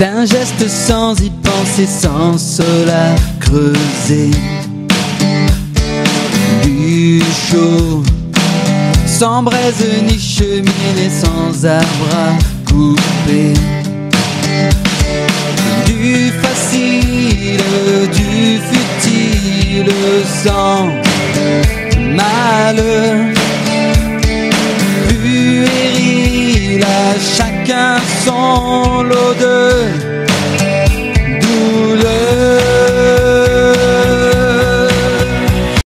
D'un geste sans y penser, sans cela creuser. Du chaud, sans braise ni cheminée, sans arbre à couper. Du facile, du futile, sans mal. Puéril, à chacun son lot de